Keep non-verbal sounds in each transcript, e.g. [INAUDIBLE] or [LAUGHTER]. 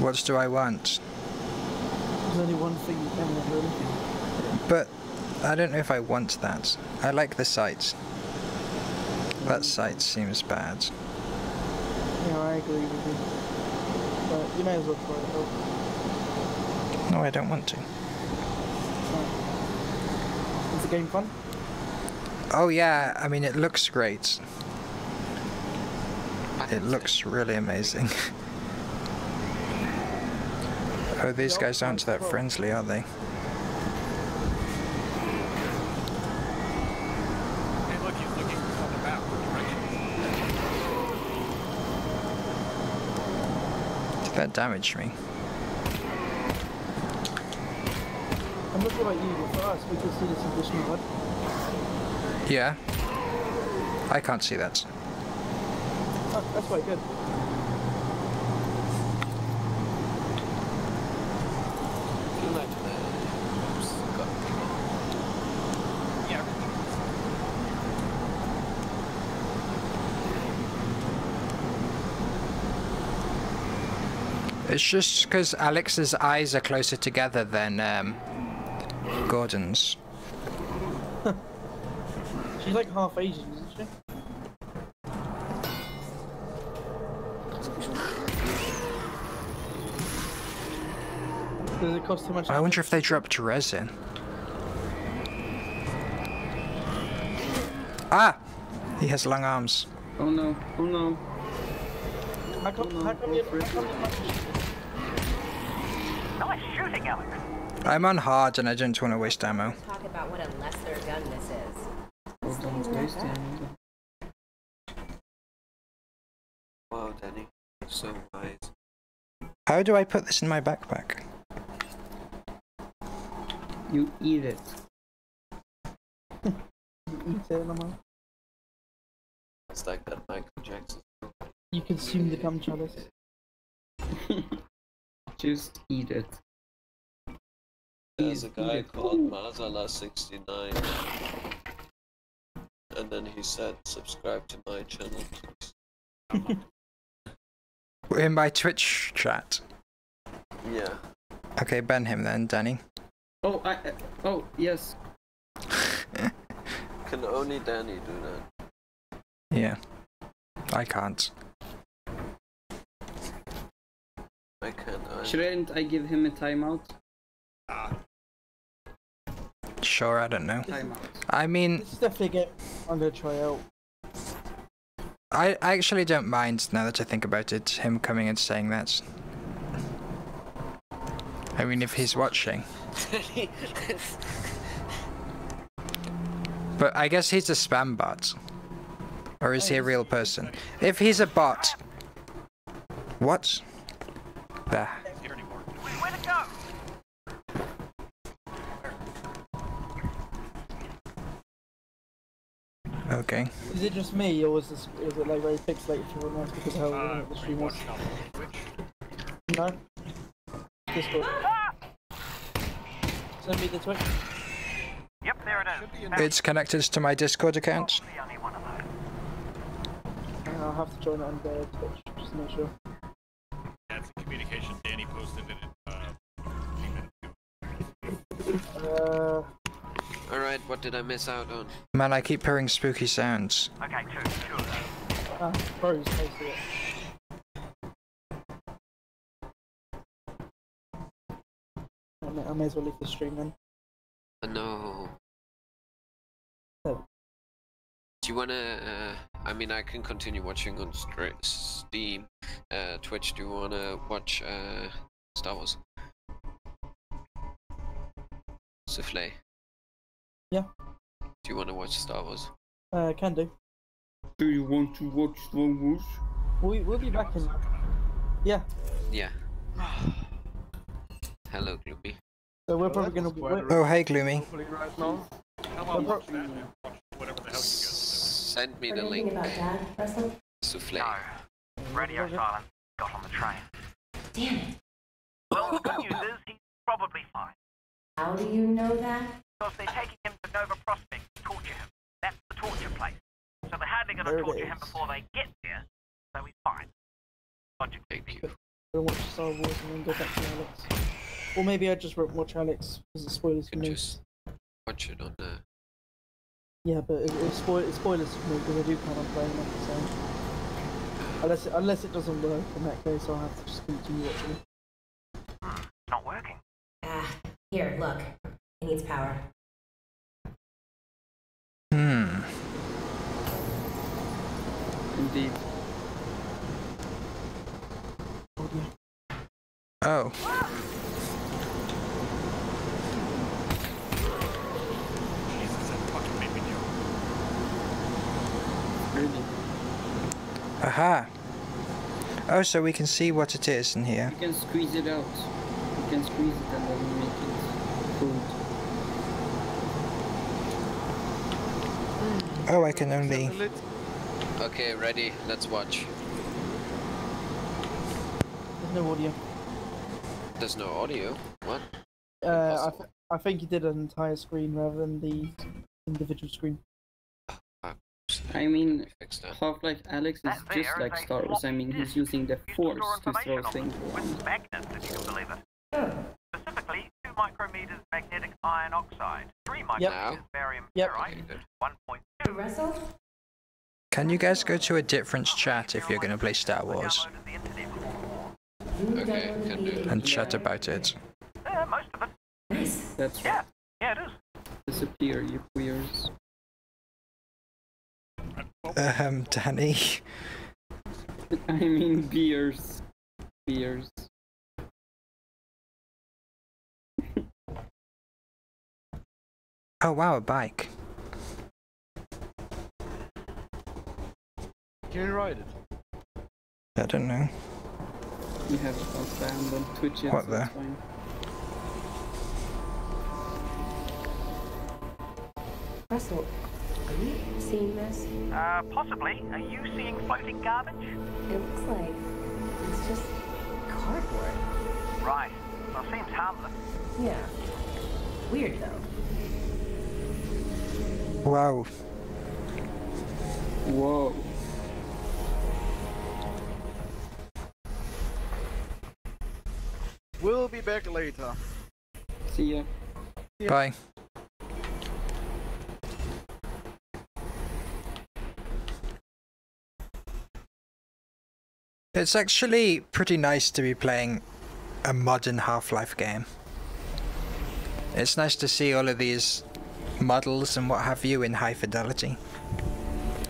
What do I want? There's only one thing you can ever anything. But I don't know if I want that. I like the sight. That mm. sight seems bad. Yeah, I agree with you. But you may as well try it out. No, I don't want to. Is the game fun? Oh yeah, I mean it looks great. It looks really amazing. [LAUGHS] oh, these guys aren't that friendly, are they? Hey, look, he's looking on the map. Right Did that damage me? I'm not sure about you, but for us, we can see this additional. Yeah. I can't see that. That's quite good. I feel like the oops, got Yeah. It's just because Alyx's eyes are closer together than um, Gordon's. She's like half Asian, isn't she? Does it cost too much? I wonder if they dropped resin. Ah! He has long arms. Oh no, oh no. How come, no, how come go you, for it. how come you Nice shooting, Alyx. I'm on hard and I don't want to waste ammo. Talk about what a lesser gun this is. Oh, don't waste ammo. So wise. How do I put this in my backpack? You eat it. eat it, Lamar? It's like that Michael Jackson. You consume the gum chalice. [LAUGHS] Just eat it. There's a guy called Mazala69, and then he said, "Subscribe to my channel." please." [LAUGHS] In my Twitch chat. Yeah. Okay, ban him then, Danny. Oh, I. I- Oh, yes. [LAUGHS] Can only Danny do that. Yeah. I can't. I can't. I... Shouldn't I give him a timeout? Ah, Sure, I don't know. Timeout. I mean, This is definitely a game I'm gonna try out. I I actually don't mind now that I think about it, him coming and saying that. I mean, if he's watching. [LAUGHS] But I guess he's a spam bot. Or is he a oh, real person? If he's a bot. What? Bah. he's here anymore. Where to go? Okay. Is it just me, or was this is it like very pixelated for everyone else because of how Uh, the stream was? watching on Twitch. No. Discord. Send me the Twitch. Yep, there it Should be in It's connected to my Discord account. the only one of those. I'll have to join it on the Twitch just to make sure. That's a communication Danny posted it. Uh, a few minutes ago. Uh, All right. What did I miss out on? Man, I keep hearing spooky sounds. Okay, two, sure. ah, pros, I see it. I may, I may as well leave the stream then. Uh, no. Oh. Do you wanna? Uh, I mean, I can continue watching on Steam, uh, Twitch. Do you wanna watch uh, Star Wars? Souffle. Yeah. Do you wanna watch Star Wars? Uh, can do. Do you want to watch Star Wars? We, we'll be back in. Yeah, Yeah. [SIGHS] Hello, Gloomy. so we're probably gonna we're- Oh, hey, Gloomy. How about Well, watch that and watch whatever the hell you guys Send me the link. about Dad, Russell? Souffle. No. Radio silence. Got on the train. Damn it. Well, the good news is he's probably fine. How do you know that? Because they're taking him to Nova Prospekt to torture him. That's the torture place. So they're hardly going to it torture him before they get there. So he's fine. Logic. Thank you. Go watch Star Wars and then go back to Alyx. Or maybe I just won't watch Alyx because it's spoilers for can me. just watch it on the. Yeah, but it, it's, spoil, it's spoilers for me because I do plan on playing it. So unless it, unless it doesn't work, in that case I'll have to just continue watching. it. Hmm, not working. Ah, here, look. It needs power. Hmm. Indeed. Oh. Jesus, that fucking made me do. Really. Aha. Oh, so we can see what it is in here. You can squeeze it out. You can squeeze it and then make it food. Oh, I can only. Okay, ready. Let's watch. There's no audio. There's no audio. What? Uh, I, th- I think you did an entire screen rather than the individual screen. I mean, Half-Life Alyx is That just like Star Wars. I mean, he's using the Force to throw things with magnets, if you can believe it. Oh, Specifically, 2 micrometers magnetic iron oxide, 3 micrometers Yep. Barium Yep. ferrite, 1.2 Can you guys go to a different chat if you're going to play Star Wars Downloaded the internet before the war. You Okay, can do. and chat about it? Yeah, most of it. Nice. That's Yeah, yeah, it is. disappear, you queers. Um, Danny. [LAUGHS] I mean, beers. Beers. Oh wow, a bike. Can you ride it? I don't know. You have it on banned on Twitch, yeah, What so the? fine. Russell, are you seeing this? Uh, possibly. Are you seeing floating garbage? It looks like it's just cardboard. Right. Well, seems harmless. Yeah. Weird though. Wow. Whoa. We'll be back later. See ya. Bye. It's actually pretty nice to be playing a modern Half-Life game. It's nice to see all of these models and what have you in high fidelity.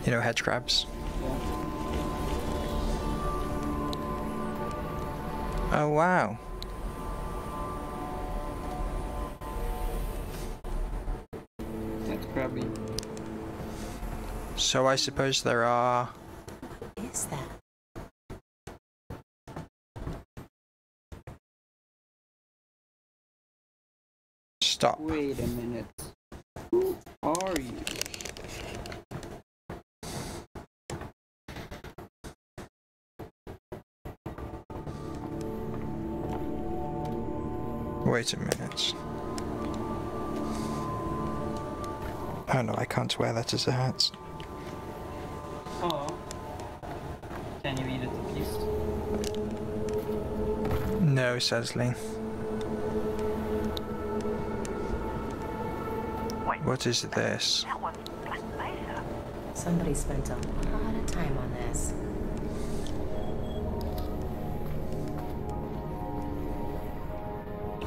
You know, hedge crabs. Oh wow. That's crabby. So I suppose there are What is that? stop. Wait a minute. Wait a minute. Oh no, I can't wear that as a hat. Oh. Can you eat it at least? No, Sasley. Wait, What is this? that one's. Somebody spent a lot of time on this.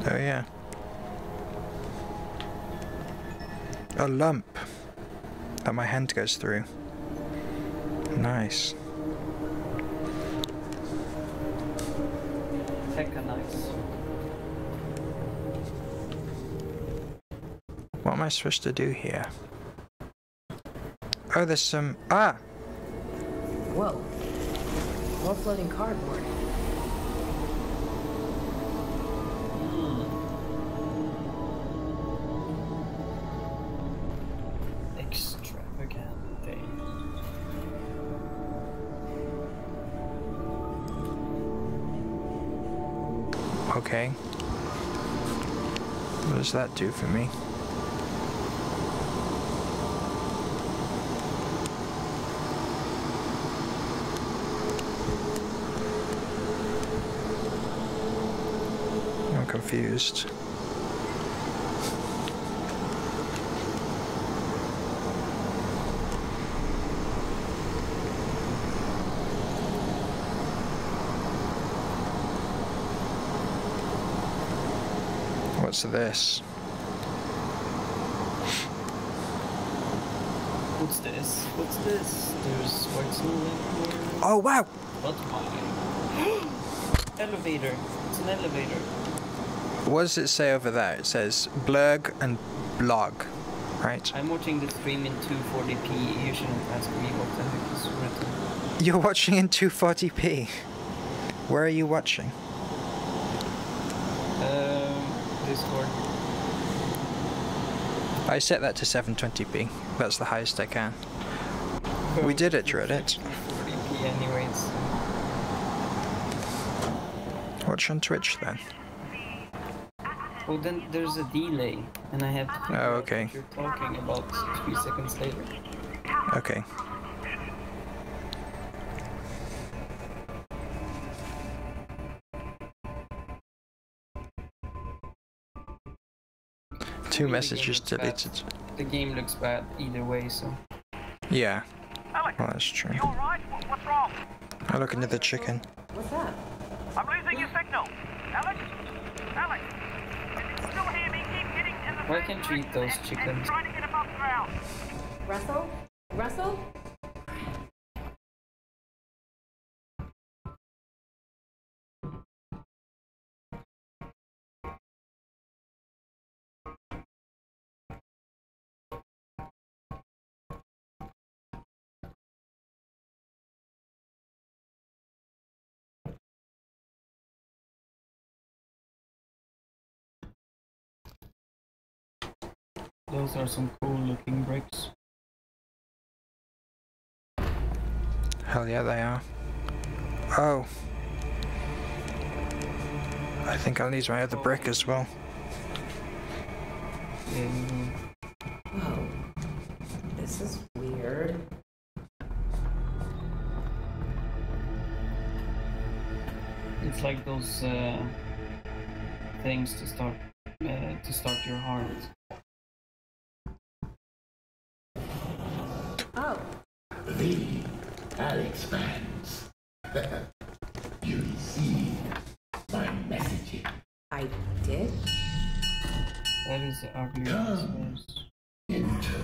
Oh yeah. A lump that my hand goes through. Nice. What am I supposed to do here? Oh, there's some. Ah! Whoa. More floating cardboard. Okay. What does that do for me? I'm confused. What's this? What's this? What's this? There's snow everywhere. Oh wow! But why? [GASPS] elevator. It's an elevator. What does it say over there? It says blurg and blog, right? I'm watching the stream in 240p. You shouldn't ask me what the heck is written. You're watching in 240p. Where are you watching? Discord. I set that to 720p. That's the highest I can. We did it, Reddit. 240p anyways. Watch on Twitch then. Oh, then there's a delay, and I have to Oh, okay. you're talking about three seconds later. Okay. Two messages good, it's deleted. The game looks bad either way, so. Yeah, Alyx, well, that's true. you alright? What, what's wrong? I look into the chicken. What's that? I'm losing your signal. Alyx? Alyx? Can you still hear me? Keep hitting in the Why same can't you eat those direction and- chickens? And trying to get above ground. Russell? Russell? Those are some cool looking bricks. Hell yeah, they are. Oh. I think I'll need my other brick as well. Whoa. This is weird. it's like those uh, things to start uh, to start your heart. Oh, The Alyx Vance. [LAUGHS] you received my messaging. I did? That is ugly. Come. upstairs. Enter.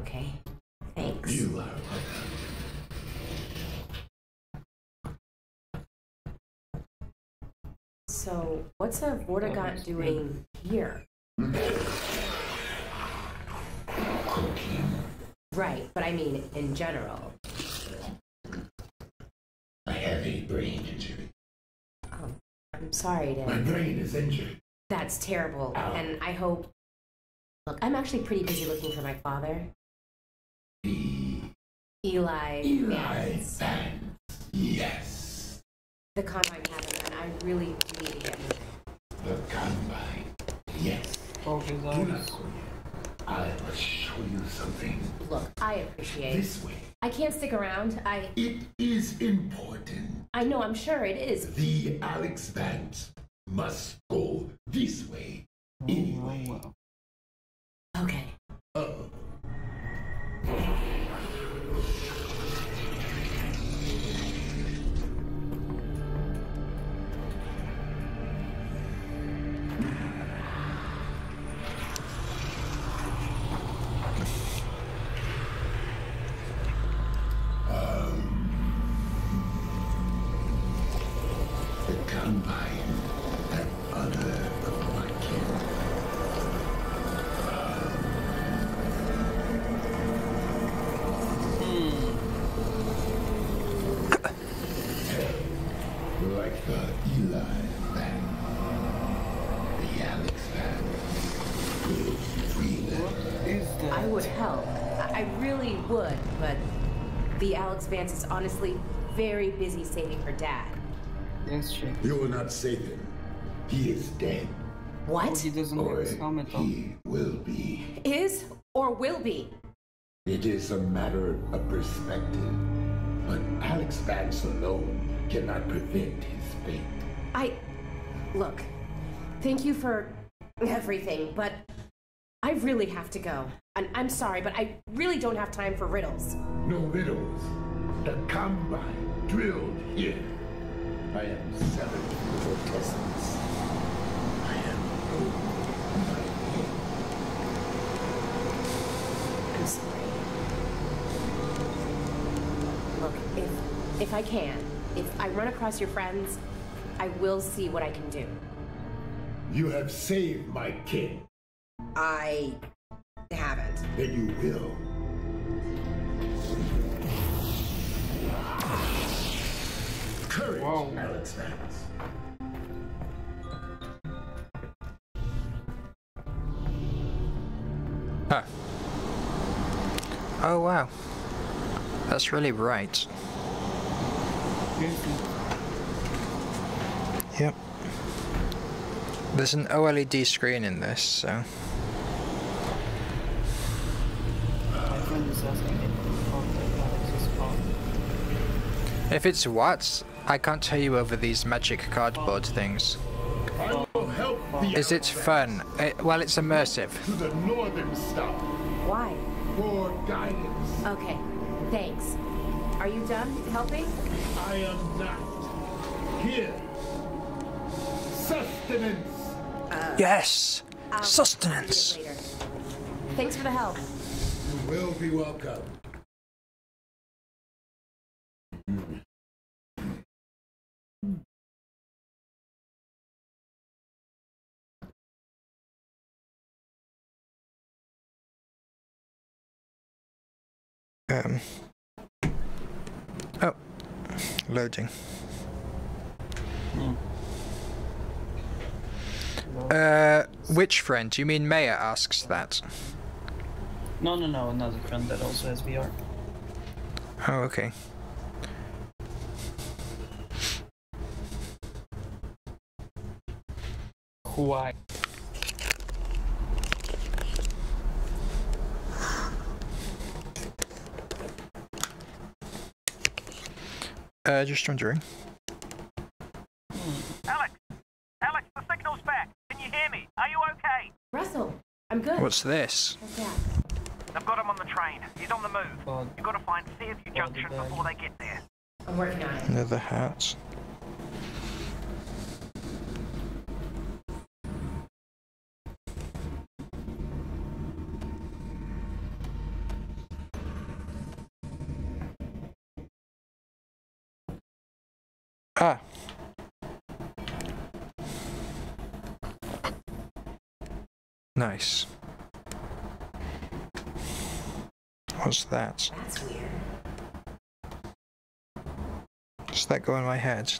Okay. Thanks. You are welcome. So, what's a Vortigaunt doing here? Hmm? Right, but I mean in general. I have a brain injury. Oh, I'm sorry My brain is injured. That's terrible. Ow. And I hope. Look, I'm actually pretty busy looking for my father, The Eli. Eli Vance. fans. Yes. The Combine cabin, and I really need him. The Combine. Yes. Poke his eyes. Not worry. I must show you something Look, I appreciate. this way. I can't stick around. I. It is important. I know. I'm sure it is. The Alyx Vance must go this way. Oh, anyway. Oh. Okay. The Alyx Vance is honestly very busy saving her dad. Yes, she. You will not save him. He is dead. Oh, What? he doesn't have Or his helmet on. he will be. Is or will be? It is a matter of perspective. But Alyx Vance alone cannot prevent his fate. I. Look, thank you for everything, but I really have to go. And I'm sorry, but I really don't have time for riddles. No riddles. The combine drilled here. I am seven your presence. I am no I'm sorry. Look, if if I can, if I run across your friends, I will see what I can do. You have saved my kid. I haven't. Then you will. Courage, Whoa. Alyx Huh. Oh wow. That's really bright. Yep. There's an OLED screen in this, so. My friend is asking if contact Alyx is on. If it's what, I can't tell you over these magic cardboard things. I will help the Is it fun? Eh, well, it's immersive. to the northern stop Why? for guidance. Okay, thanks. Are you done helping? I am not here. Sustenance. Yes! I'll Sustenance! later. Thanks for the help. You will be welcome. Um. Oh. Loading. Uh, which friend? You mean Maya asks that? No, no, no, another friend that also has VR. Oh, okay. Why? Uh, just wondering. Alyx! Alyx, the signal's back. Can you hear me? Are you okay? Russell, I'm good. What's this? What's that? I've got him on the train. He's on the move. God. You've got to find Fairview Junction before they get there. I'm working on it. Another hat. Ah. Nice. What's that? That's weird. Does that go in my head?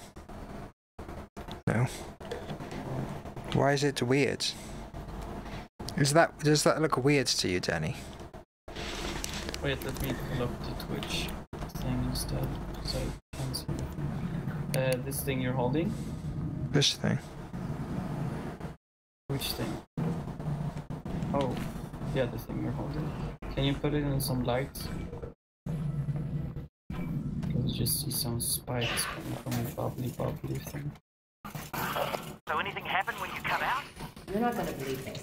No. Why is it weird? Is that does that look weird to you, Danny? Wait, let me pull up the Twitch thing instead, so I can see. Uh, this thing you're holding? This thing. Which thing? Oh, yeah, the thing you're holding. Can you put it in some light? I just see some spikes coming from the bubbly bubbly thing. So anything happened when you come out? You're not gonna believe this,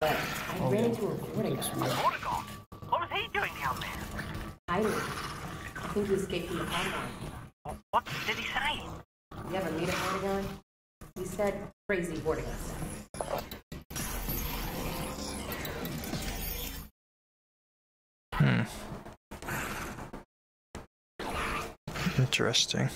but I Oh, ran yeah. into a vortigaunt. Looks weird. Vortigaunt? What was he doing down there? Hiding. I think he escaped from the compound. What, what did he say? You ever meet a vortigaunt? He said crazy vortigaunt stuff. Interesting.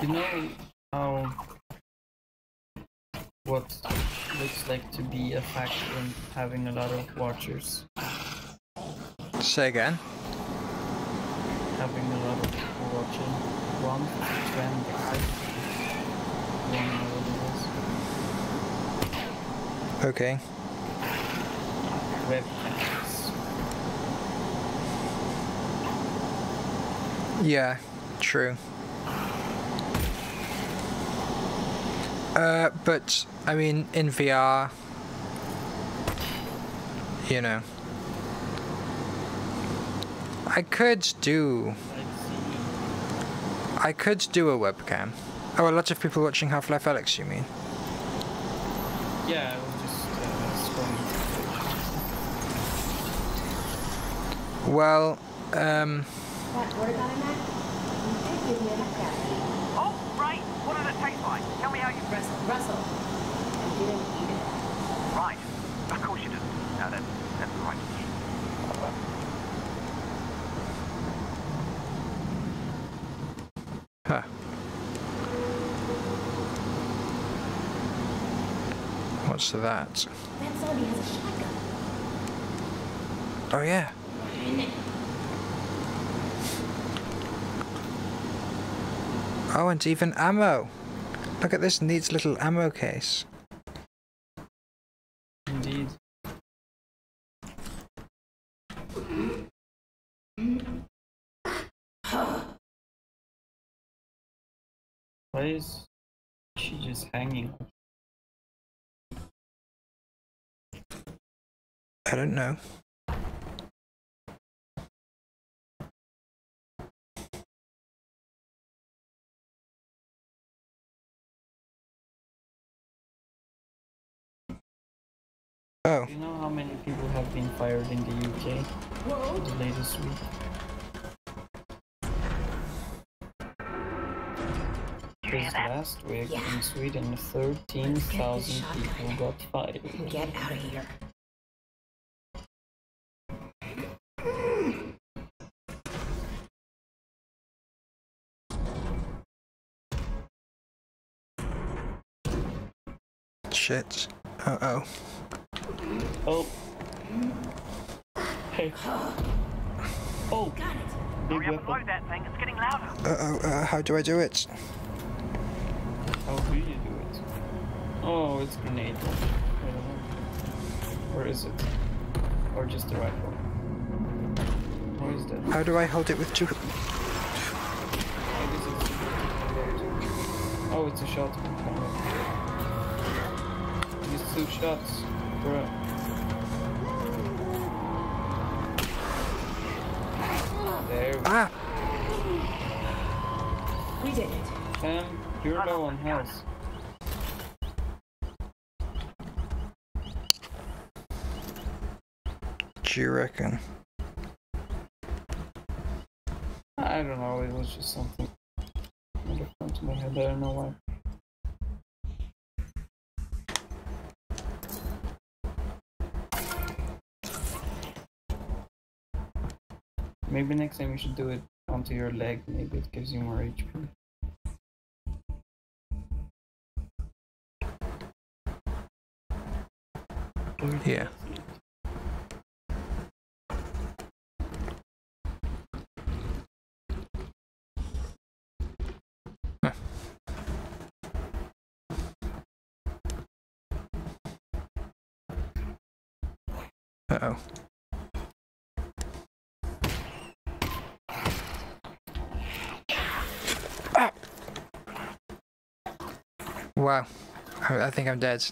You know how what looks like to be a factor in having a lot of watchers? Say again. Having a lot of people watching. One, ten, five. One, what it. Okay. webcams. Yeah, true. Uh, but I mean, in VR, you know, I could do, I could do a webcam. Oh, a lot of people watching Half-Life Alyx, you mean? Yeah, I was just uh, scrolling. Well, um, Tell me how you... Russell, Russell. I didn't eat it. Right. Of course you didn't. No, that's, that's right. huh. What's that? That zombie has a shotgun. Oh yeah. Oh, and even ammo. Look at this neat little ammo case. Indeed. Why is she just hanging? I don't know. Oh, Do you know how many people have been fired in the UK in the latest week? Because last week Yeah. in Sweden, 13,000 people got fired. Get out of here. shit. Uh oh. Oh. Hey. Oh, Got it. big Hurry up and weapon. load that thing. It's getting louder. Uh oh, uh, how do I do it? How do you do it? Oh, it's grenade launcher. I don't know. Or is it? Or just the rifle? Or is that? How do I hold it with two? I guess it's Oh, it's a shotgun. Use two shots. Bruh. There we Ah! We did it. Cam, you're low on health. Do you reckon? I don't know, it was just something in of my head. I don't know why. Maybe next time you should do it onto your leg. Maybe it gives you more HP. Yeah. Uh-oh. Wow. I think I'm dead.